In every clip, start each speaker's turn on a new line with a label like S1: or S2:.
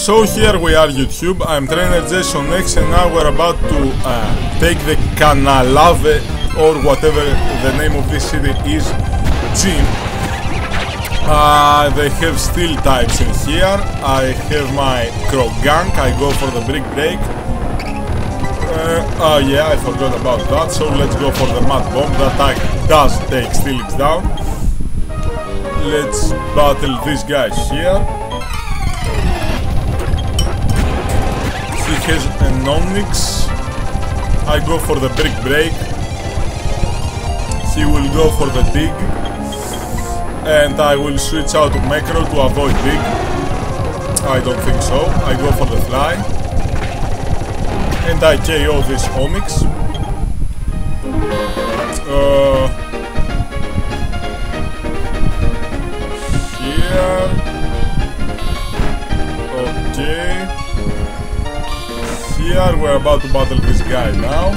S1: So here we are YouTube, I'm trainer Jason X and now we're about to uh, take the Canalave or whatever the name of this city is, gym. Uh, they have steel types in here, I have my Croagunk, I go for the brick break. Uh, oh yeah, I forgot about that, so let's go for the mud bomb, that attack does take Steelix down. Let's battle these guys here. He has an Onix. I go for the brick break. He will go for the dig. And I will switch out to Murkrow to avoid dig. I don't think so. I go for the fly. And I KO this Onix. Uh, here. Here. We're about to battle this guy now.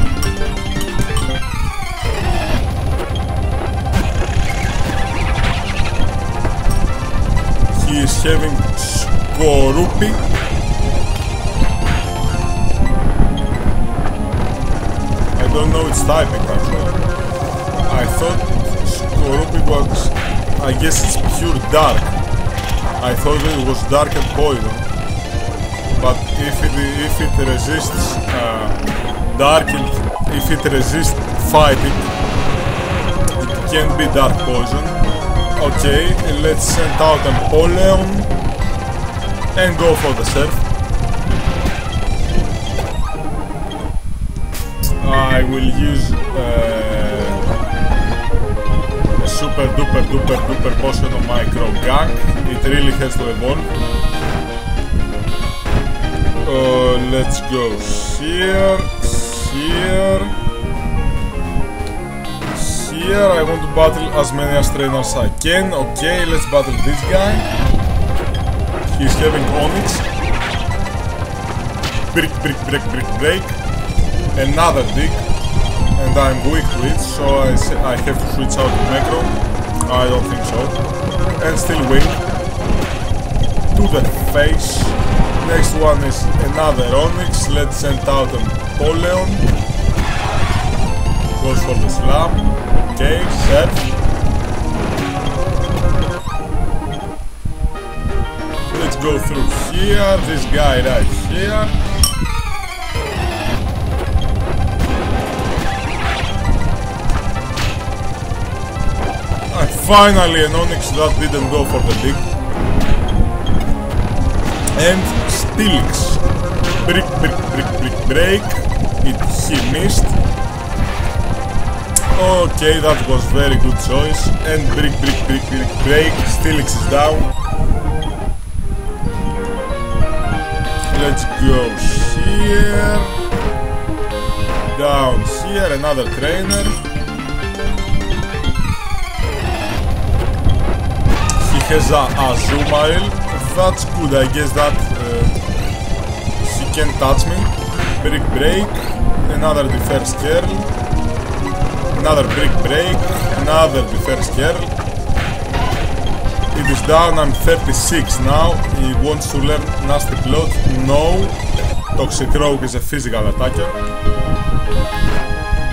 S1: He is having Skorupi. I don't know its typing actually. I thought Skorupi was... I guess it's pure dark. I thought it was dark and poison but if it if it resists uh, dark, if it resists fighting, it can be dark poison. Okay, let's send out Empoleon and go for the surf. I will use uh, a super duper duper duper potion on my Croagunk. It really has to evolve. Uh, let's go here, here, here. I want to battle as many as trainers I can. Okay, let's battle this guy. He's having Onix. Brick, brick, brick, brick, break. Another dig. And I'm weak to it, so I, I have to switch out to Murkrow. I don't think so. And still win. To the face. Next one is another Onix. Let's send out a Poleon. Goes for the slam. Okay, set. Let's go through here. This guy right here. And finally an Onix that didn't go for the dig. And Steelix. Brick, brick, brick, brick, break. It, he missed. Okay, that was very good choice. And brick, brick, brick, brick, break. Steelix is down. Let's go here. Down here, another trainer. He has a Azumarill. That's good, I guess that uh, can touch me. Brick break, another defense curl, another brick break, another defense curl. It is down, I'm 36 now. He wants to learn Nasty Plot. No. Toxicroak is a physical attacker.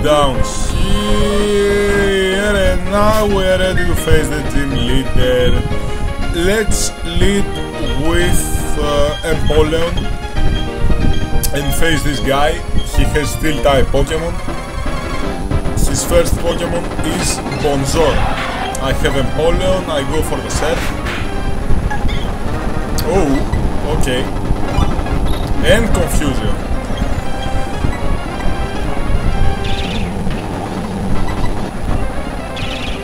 S1: Down here, and now we're ready to face the team leader. Let's lead with uh, Empoleon and face this guy. He has steel type Pokemon. His first Pokemon is Bronzor. I have Empoleon, I go for the set. Oh, okay. And Confusion.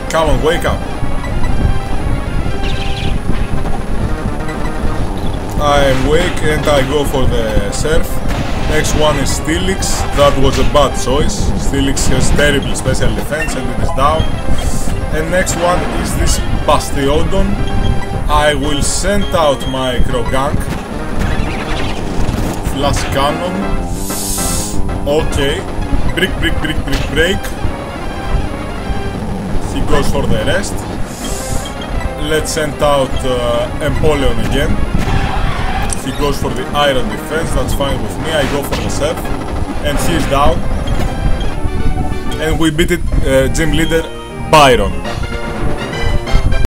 S1: Come on, wake up. I am wake and I go for the surf. Next one is Steelix. That was a bad choice. Steelix has terrible special defense and it is down. And next one is this Bastiodon. I will send out my Croagunk. Flash Cannon. Okay. Brick, brick, brick, brick, break. He goes for the rest. Let's send out uh, Empoleon again. He goes for the iron defense, that's fine with me. I go for the and he's down. And we beat it, uh, gym leader Byron.